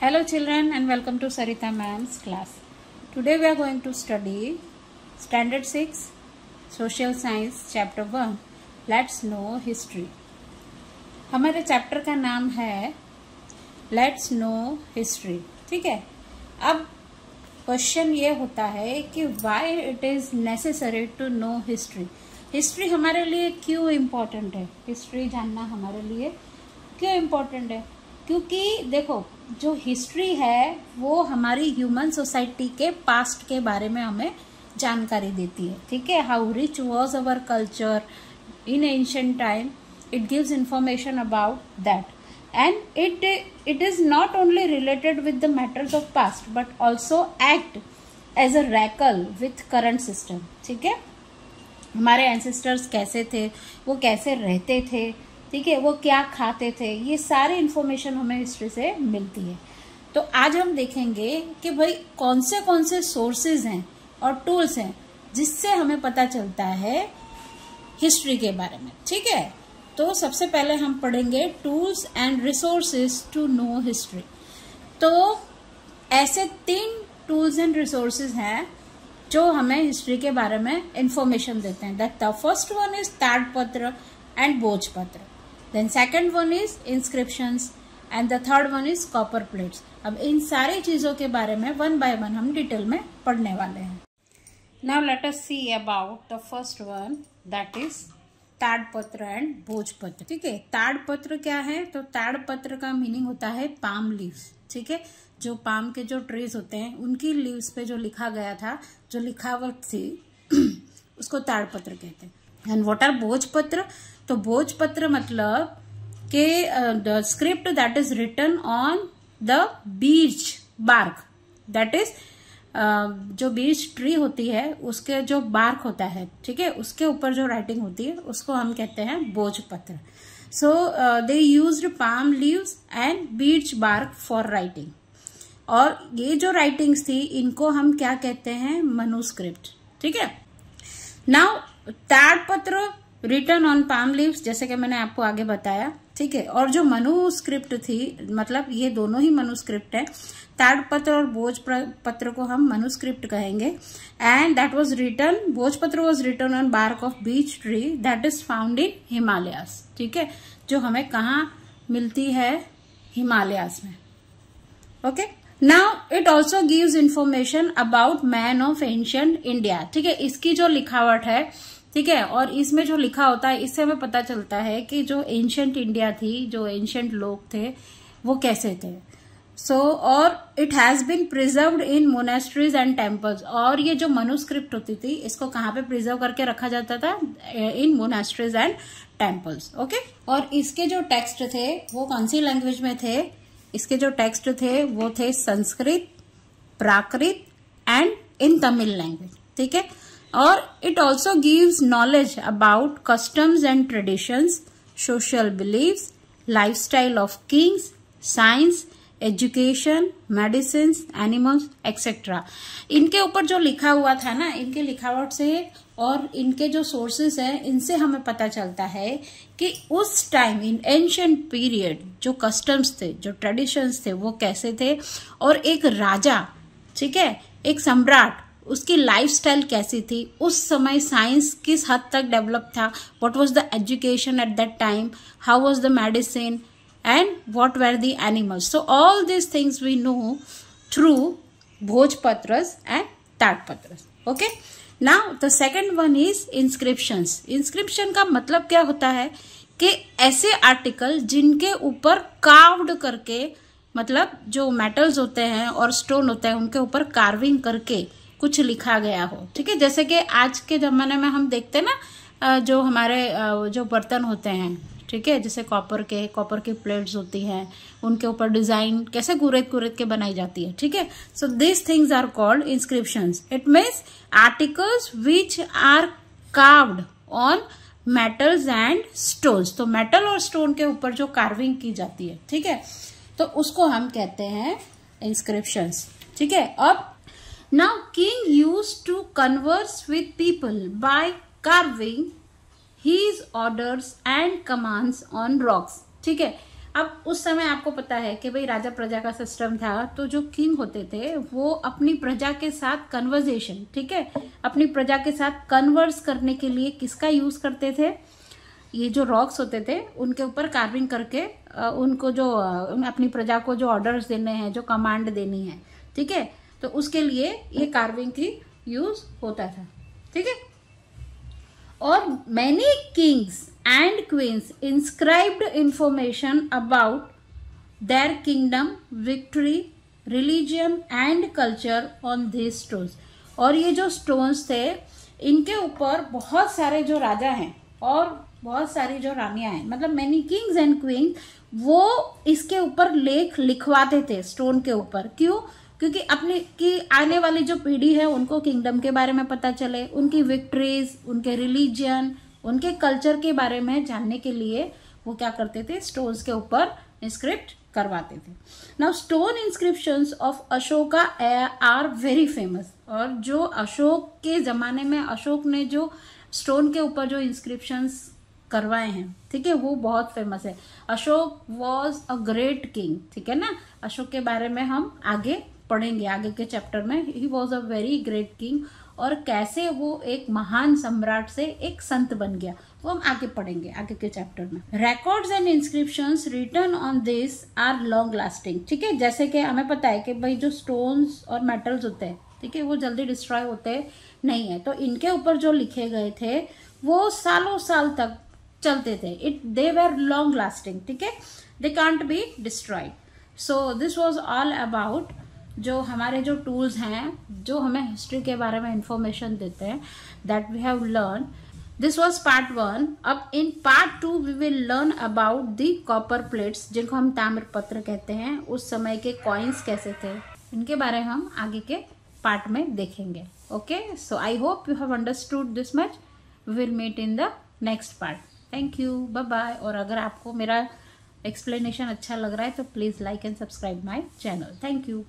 Hello children and welcome to Sarita ma'am's class. Today we are going to study standard 6 social science chapter 1 let's know history. हमारे chapter का नाम है let's no history ठीक है अब question ये होता है कि why it is necessary to know history history हमारे लिए क्यों इम्पोर्टेंट है हिस्ट्री जानना हमारे लिए क्यों इम्पोर्टेंट है क्योंकि देखो, जो हिस्ट्री है, वो हमारी ह्यूमन सोसाइटी के पास्ट के बारे में हमें जानकारी देती है, ठीक है? How rich was our culture in ancient time it gives information about that and it it is not only related with the matters of past but also act as a oracle with current system ठीक है? हमारे ancestors कैसे थे? वो कैसे रहते थे? ठीक है, वो क्या खाते थे, ये सारी इन्फॉर्मेशन हमें हिस्ट्री से मिलती है। तो आज हम देखेंगे कि भाई कौन से कौन से सोर्सेज हैं और टूल्स हैं जिससे हमें पता चलता है हिस्ट्री के बारे में, ठीक है? तो सबसे पहले हम पढ़ेंगे tools and resources to know history तो ऐसे तीन टूल्स एंड रिसोर्सेज हैं जो हमें हिस्ट्री के बारे में इंफॉर्मेशन देते हैं। That the first one is tadpatra and bhojpatra then second one is inscription and the third one is copper plates अब इन सारी चीज़ों के बारे में वन बाय वन हम डिटेल में पढ़ने वाले हैं। Now let us see about the first one that is tadpatra and bhojpatra ठीक है ताड़पत्र क्या है? तो ताड़पत्र का मीनिंग होता है पाम लीव्स ठीक है, जो पाम के जो ट्रीज होते हैं, उनकी लीव्स पे जो लिखा गया था, जो लिखावट थी, उसको ताड़पत्र कहते हैं। एंड वॉट आर भोजपत्र तो भोजपत्र मतलब के the script that is written on the birch bark that is जो बीज ट्री होती है, उसके जो बार्क होता है, ठीक है? उसके ऊपर जो राइटिंग होती है, उसको हम कहते हैं भोजपत्र so they use palm leaves and beech bark for writing और ये जो राइटिंग्स थी, इनको हम क्या कहते हैं? मनुस्क्रिप्ट ठीक है? Now tadpatra written on palm leaves जैसे कि मैंने आपको आगे बताया, ठीक है? और जो मनुस्क्रिप्ट थी मतलब ये दोनों ही मनुस्क्रिप्ट है ताड़पत्र और बोझ पत्र को हम मनुस्क्रिप्ट कहेंगे। And that was written bhojpatra was written on bark of beech tree that is found in Himalayas ठीक है? जो हमें कहा मिलती है? हिमालयास में। Okay now it also gives information about man of ancient India ठीक है इसकी जो लिखावट है ठीक है और इसमें जो लिखा होता है इससे हमें पता चलता है कि जो एंशंट इंडिया थी जो एंशंट लोग थे वो कैसे थे। सो so, और it has been preserve in monasteries and temples और ये जो मनुस्क्रिप्ट होती थी इसको कहाँ पे प्रिजर्व करके रखा जाता था? In monasteries and temples okay और इसके जो टेक्स्ट थे वो कौन सी लैंग्वेज में थे? इसके जो टेक्स्ट थे, वो थे Sanskrit, Prakrit and in Tamil language ठीक है? और it also gives knowledge about customs and traditions social beliefs lifestyle of kings science education medicine animals etcetera इनके ऊपर जो लिखा हुआ था ना, इनके लिखावट से और इनके जो सोर्सेस हैं, इनसे हमें पता चलता है कि उस टाइम इन एंशंट पीरियड जो कस्टम्स थे, जो ट्रेडिशंस थे, वो कैसे थे और एक राजा, ठीक है, एक सम्राट, उसकी लाइफस्टाइल कैसी थी उस समय साइंस किस हद तक डेवलप था what was the education at that time how was the medicine and what were the animals. So, all these things we know through Bhojpatras and Tadpatras. Okay. Now the second one is inscription inscription का मतलब क्या होता है? कि ऐसे article जिनके ऊपर carved करके मतलब जो मेटल्स होते हैं और स्टोन होते हैं, उनके ऊपर कार्विंग करके कुछ लिखा गया हो। ठीक है? जैसे कि आज के जमाने में हम देखते हैं ना जो हमारे जो बर्तन होते हैं। ठीक है? जैसे कॉपर के कॉपर की प्लेट्स होती हैं, उनके ऊपर डिज़ाइन कैसे गुरेद गुरेद के बनाई जाती है, ठीक है? So this things are called inscription it means articles which are carved on metals and stones तो मेटल और स्टोन के ऊपर जो कार्विंग की जाती है, ठीक है? तो उसको हम कहते हैं इंस्क्रिप्शन ठीक है? अब now king use to converse with people by carving his orders and commands on rocks ठीक है? अब उस समय आपको पता है कि भाई राजा प्रजा का सिस्टम था तो जो किंग होते थे, वो अपनी प्रजा के साथ कन्वर्जेशन ठीक है? अपनी प्रजा के साथ कन्वर्स करने के लिए किसका यूज़ करते थे? ये जो रॉक्स होते थे, उनके ऊपर कार्विंग करके उनको जो अपनी प्रजा को जो ऑर्डर्स देने हैं, जो कमांड देनी है, ठीक है? तो उसके लिए ये कार्विंग की यूज़ होता था, ठीक है? और many kings and queens inscribed information about their kingdom victory religion and culture on this stones और ये जो स्टोन्स थे, इनके ऊपर बहुत सारे जो राजा हैं और बहुत सारी जो रानियाँ हैं मतलब मैनी किंग्स एंड क्वींस वो इसके ऊपर लेख लिखवाते थे स्टोन के ऊपर। क्यों? क्योंकि अपने की आने वाली जो पीढ़ी है, उनको किंगडम के बारे में पता चले, उनकी विक्ट्रीज उनके रिलीजियन उनके कल्चर के बारे में जानने के लिए वो क्या करते थे? स्टोन्स के ऊपर इंस्क्रिप्ट करवाते थे। Now stone inscription of Ashoka are very famous और जो अशोक के ज़माने में अशोक ने जो स्टोन के ऊपर जो इंस्क्रिप्शंस करवाए हैं, ठीक है, वो बहुत फ़ेमस है। Ashok was a great king ठीक है ना? अशोक के बारे में हम आगे पढ़ेंगे आगे के चैप्टर में। He was a very great king और कैसे वो एक महान सम्राट से एक संत बन गया, वो हम आगे पढ़ेंगे, आगे के चैप्टर में। Records and inscription written on this are long lasting ठीक है? जैसे कि हमें पता है कि भाई जो स्टोन्स और मेटल्स होते हैं, ठीक है, वो जल्दी डिस्ट्रॉय होते नहीं है। तो इनके ऊपर जो लिखे गए थे, वो सालों साल तक चलते थे। It they were long lasting ठीक है? They can't be destroyed so this was all about जो हमारे जो टूल्स हैं, जो हमें हिस्ट्री के बारे में इंफॉर्मेशन देते हैं that we have learn this was part one अब in part two we will learn about the copper plates जिनको हम ताम्र पत्र कहते हैं, उस समय के कॉइन्स कैसे थे, इनके बारे में हम आगे के पार्ट में देखेंगे okay so I hope you have understood this much we will meet in the next part thank you bye bye और अगर आपको मेरा एक्सप्लेनेशन अच्छा लग रहा है तो please like and subscribe my channel thank you